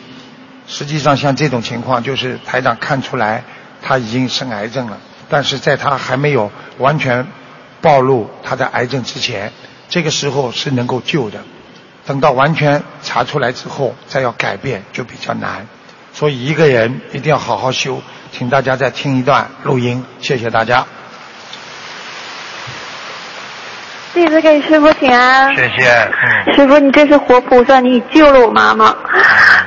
实际上像这种情况，就是台长看出来他已经生癌症了，但是在他还没有完全暴露他的癌症之前，这个时候是能够救的。等到完全查出来之后，再要改变就比较难。所以一个人一定要好好修，请大家再听一段录音，谢谢大家。弟子给师傅请安。谢谢。嗯。师傅，你这是活菩萨，你救了我妈妈。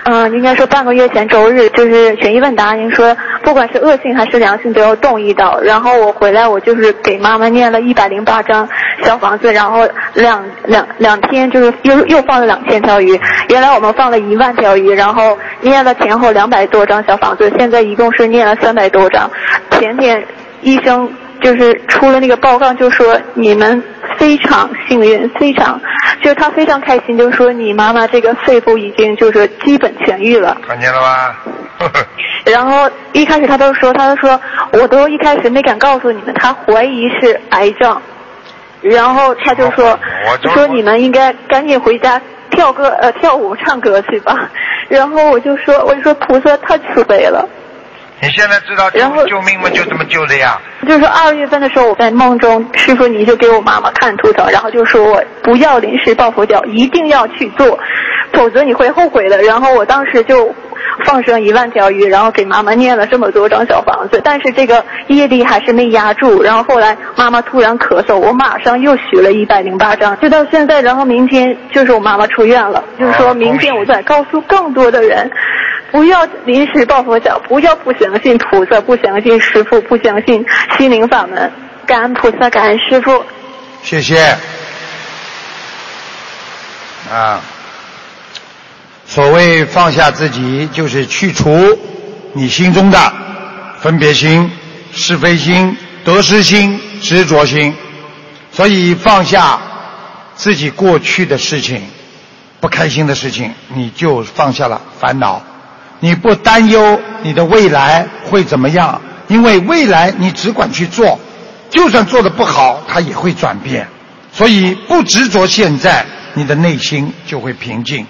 嗯，应该说半个月前周日就是悬疑问答，您说不管是恶性还是良性都要动一刀。然后我回来，我就是给妈妈念了一百零八张小房子，然后两两两天就是又又放了两千条鱼。原来我们放了一万条鱼，然后念了前后两百多张小房子，现在一共是念了三百多张。前天医生就是出了那个报告，就说你们。非常幸运，非常，就是他非常开心，就是说你妈妈这个肺部已经就是基本痊愈了。看见了吧？(laughs) 然后一开始他都说，他都说，我都一开始没敢告诉你们，他怀疑是癌症。然后他就说，说你们应该赶紧回家跳歌呃跳舞唱歌去吧。然后我就说，我就说菩萨太慈悲了。你现在知道救救命吗？就这么救的呀。就是二月份的时候，我在梦中，师傅你就给我妈妈看图腾，然后就说我不要临时抱佛脚，一定要去做，否则你会后悔的。然后我当时就放生一万条鱼，然后给妈妈念了这么多张小房子，但是这个业力还是没压住。然后后来妈妈突然咳嗽，我马上又许了一百零八张，就到现在。然后明天就是我妈妈出院了，就是说明天我再告诉更多的人。不要临时抱佛脚，不要不相信菩萨，不相信师傅，不相信心灵法门。感恩菩萨，感恩师傅。谢谢。啊，所谓放下自己，就是去除你心中的分别心、是非心、得失心、执着心。所以放下自己过去的事情、不开心的事情，你就放下了烦恼。你不担忧你的未来会怎么样，因为未来你只管去做，就算做的不好，它也会转变。所以不执着现在，你的内心就会平静。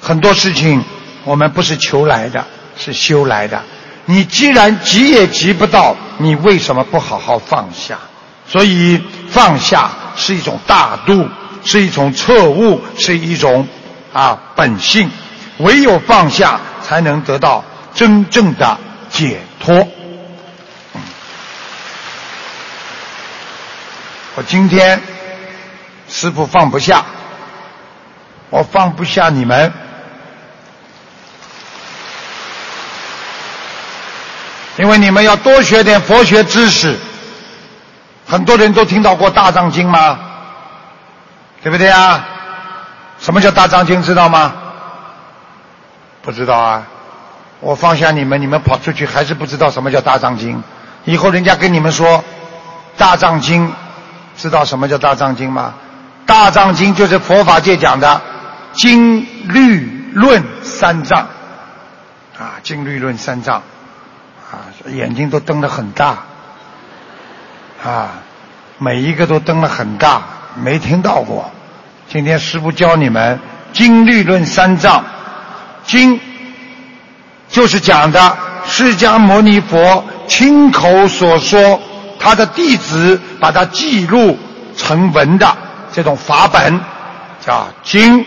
很多事情我们不是求来的，是修来的。你既然急也急不到，你为什么不好好放下？所以放下是一种大度，是一种彻悟，是一种啊本性。唯有放下。才能得到真正的解脱。我今天师傅放不下，我放不下你们，因为你们。要多学点佛学知识。很多人都听到过大藏经吗？对不对啊？什么叫大藏经？知道吗？不知道啊，我放下你们，你们跑出去还是不知道什么叫大藏经。以后人家跟你们说大藏经，知道什么叫大藏经吗？大藏经就是佛法界讲的经律论三藏啊，经律论三藏啊，眼睛都瞪得很大啊，每一个都瞪得很大，没听到过。今天师傅教你们经律论三藏。经就是讲的释迦牟尼佛亲口所说，他的弟子把它记录成文的这种法本，叫经。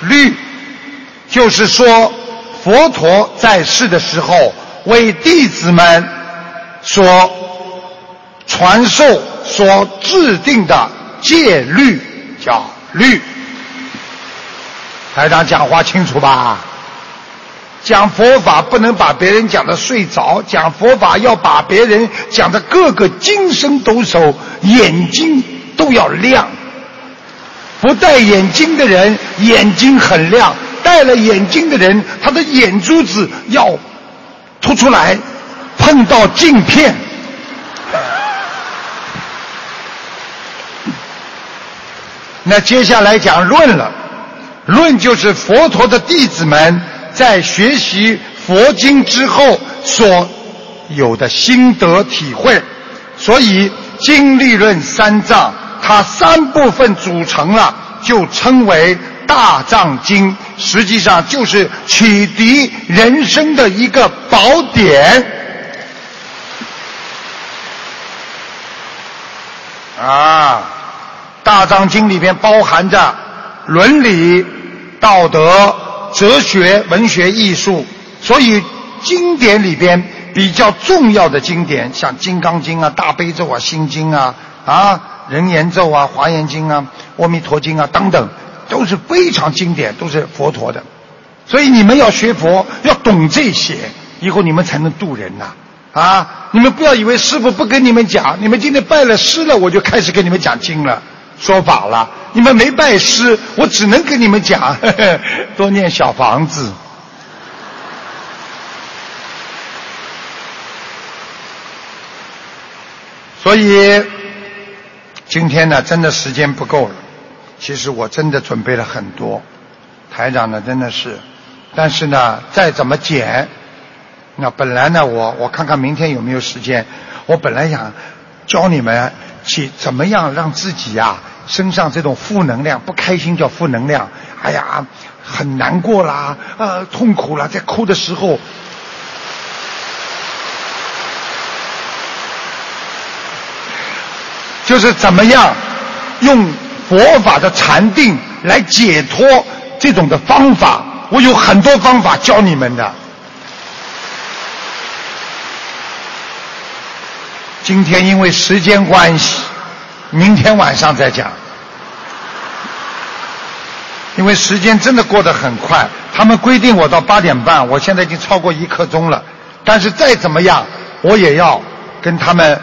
律就是说佛陀在世的时候为弟子们所传授。所制定的戒律叫律，台长讲话清楚吧？讲佛法不能把别人讲的睡着，讲佛法要把别人讲的个个精神抖擞，眼睛都要亮。不戴眼镜的人眼睛很亮，戴了眼镜的人，他的眼珠子要凸出来，碰到镜片。那接下来讲论了，论就是佛陀的弟子们在学习佛经之后所有的心得体会，所以经历论三藏，它三部分组成了，就称为大藏经，实际上就是启迪人生的一个宝典。啊，大藏经里边包含着伦理、道德、哲学、文学、艺术，所以经典里边比较重要的经典，像《金刚经》啊、大悲咒啊、心经啊、啊人言咒啊、华严经啊、阿弥陀经啊等等，都是非常经典，都是佛陀的。所以你们要学佛，要懂这些，以后你们才能度人呐、啊！你们不要以为师傅不跟你们讲，你们今天拜了师了，我就开始跟你们讲经了、说法了。你们没拜师，我只能跟你们讲，呵 (laughs) 呵多念小房子。所以今天呢，真的时间不够了。其实我真的准备了很多，台长呢真的是，但是呢，再怎么减，那本来呢，我我看看明天有没有时间。我本来想教你们去怎么样让自己呀、身上这种负能量，不开心叫负能量，哎呀，很难过啦，呃，痛苦啦，在哭的时候，就是怎么样用佛法的禅定来解脱这种的方法。我有很多方法教你们的。今天因为时间关系，明天晚上再讲。因为时间真的过得很快，他们规定我到八点半，我现在已经超过一刻钟了。但是再怎么样，我也要跟他们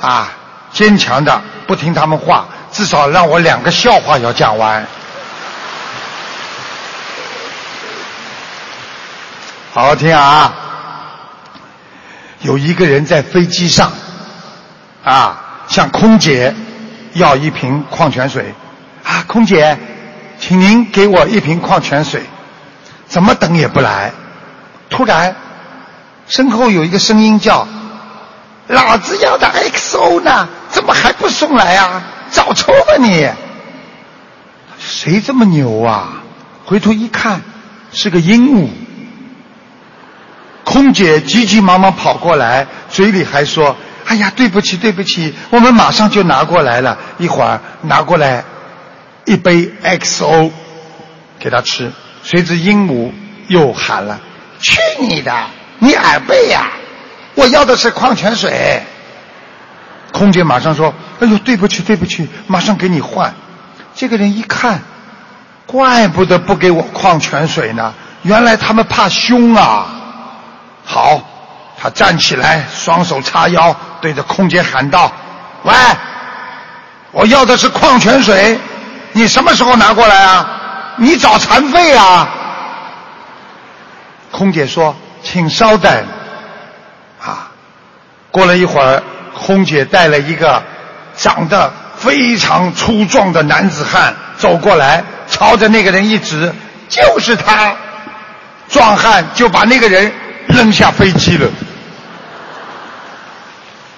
啊坚强的不听他们话，至少让我两个笑话要讲完。好好听啊！有一个人在飞机上啊，向空姐要一瓶矿泉水啊，空姐，请您给我一瓶矿泉水。怎么等也不来，突然身后有一个声音叫：“老子要的 XO 呢，怎么还不送来啊？找抽吧你！”谁这么牛啊？回头一看，是个鹦鹉。空姐急急忙忙跑过来，嘴里还说：“哎呀，对不起，对不起，我们马上就拿过来了。一会儿拿过来一杯 XO 给他吃。”谁知鹦鹉又喊了：“去你的，你耳背呀！我要的是矿泉水。”空姐马上说：“哎呦，对不起，对不起，马上给你换。”这个人一看，怪不得不给我矿泉水呢，原来他们怕凶啊！好，他站起来，双手叉腰，对着空姐喊道：“喂，我要的是矿泉水，你什么时候拿过来啊？你找残废啊？”空姐说：“请稍等。”啊，过了一会儿，空姐带了一个长得非常粗壮的男子汉走过来，朝着那个人一指，就是他。壮汉就把那个人扔下飞机了。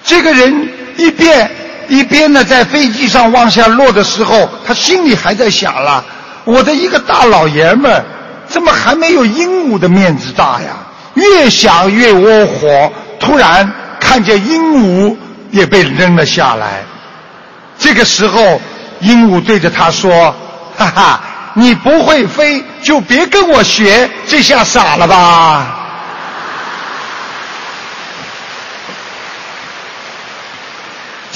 这个人一边一边呢在飞机上往下落的时候，他心里还在想了：我的一个大老爷们，怎么还没有鹦鹉的面子大呀？越想越窝火，突然看见鹦鹉也被扔了下来。这个时候，鹦鹉对着他说：“哈哈，你不会飞，就别跟我学，这下傻了吧？”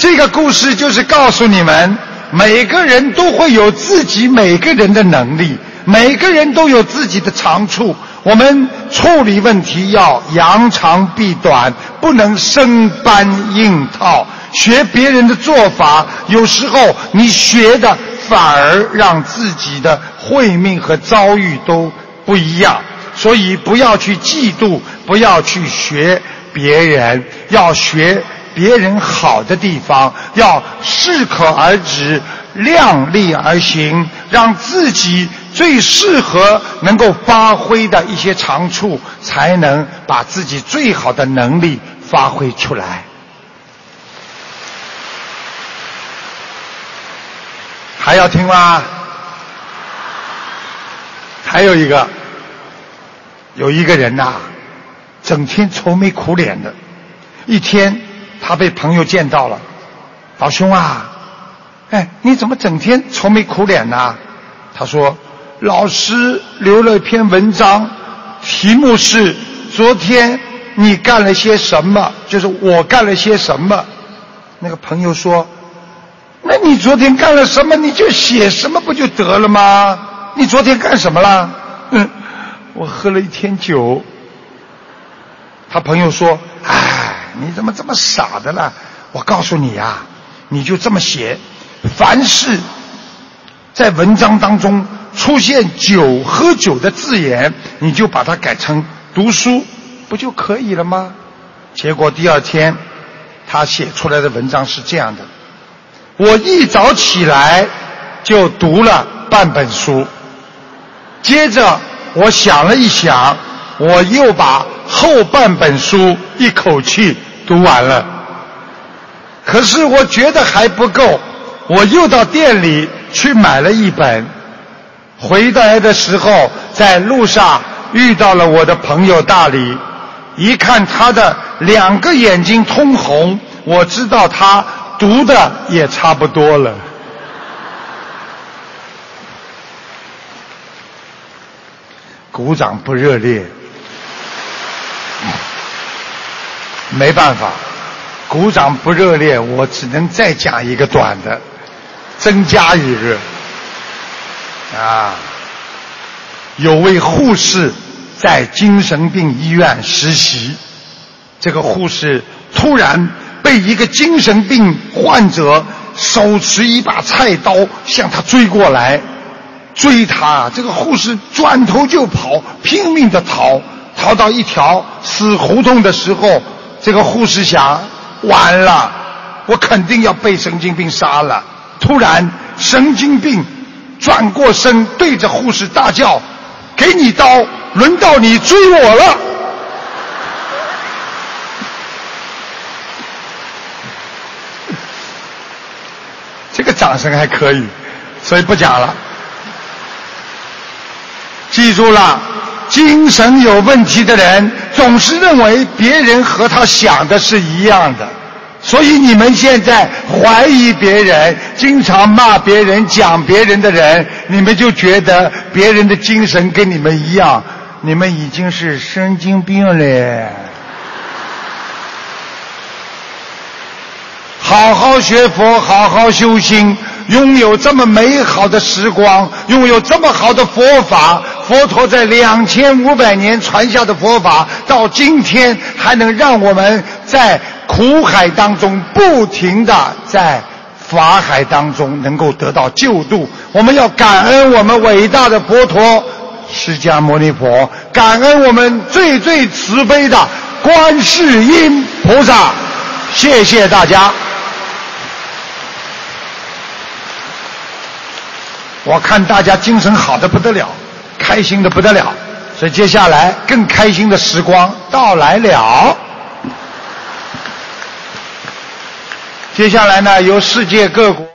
这个故事就是告诉你们，每个人都会有自己每个人的能力，每个人都有自己的长处。我们处理问题要扬长避短，不能生搬硬套。学别人的做法，有时候你学的反而让自己的慧命和遭遇都不一样，所以不要去嫉妒，不要去学别人，要学别人好的地方，要适可而止，量力而行，让自己最适合能够发挥的一些长处，才能把自己最好的能力发挥出来。还要听吗？还有一个，有一个人呐、整天愁眉苦脸的。一天，他被朋友见到了，老兄啊，哎，你怎么整天愁眉苦脸呢？他说，老师留了一篇文章，题目是“昨天你干了些什么”，就是我干了些什么。那个朋友说，那你昨天干了什么，你就写什么不就得了吗？你昨天干什么了？嗯，我喝了一天酒。他朋友说：“哎，你怎么这么傻的呢？我告诉你呀、你就这么写，凡是在文章当中出现酒、喝酒的字眼，你就把它改成读书，不就可以了吗？”结果第二天，他写出来的文章是这样的：我一早起来就读了半本书。接着我想了一想，我又把后半本书一口气读完了。可是我觉得还不够，我又到店里去买了一本。回来的时候，在路上遇到了我的朋友大李，一看他的两个眼睛通红，我知道他读的也差不多了。鼓掌不热烈，没办法，鼓掌不热烈，我只能再讲一个短的，增加一个。啊，有位护士在精神病医院实习，这个护士突然被一个精神病患者手持一把菜刀向他追过来。追他，这个护士转头就跑，拼命的逃，逃到一条死胡同的时候，这个护士想，完了，我肯定要被神经病杀了。突然，神经病转过身，对着护士大叫：“给你刀，轮到你追我了！” (laughs) 这个掌声还可以，所以不讲了。记住了，精神有问题的人总是认为别人和他想的是一样的，所以你们现在怀疑别人，经常骂别人、讲别人的人，你们就觉得别人的精神跟你们一样，你们已经是神经病了。好好学佛，好好修心，拥有这么美好的时光，拥有这么好的佛法。佛陀在两千五百年传下的佛法，到今天还能让我们在苦海当中不停的在法海当中能够得到救度。我们要感恩我们伟大的佛陀释迦牟尼佛，感恩我们最最慈悲的观世音菩萨。谢谢大家。我看大家精神好的不得了，开心的不得了，所以接下来更开心的时光到来了。接下来呢，由世界各国。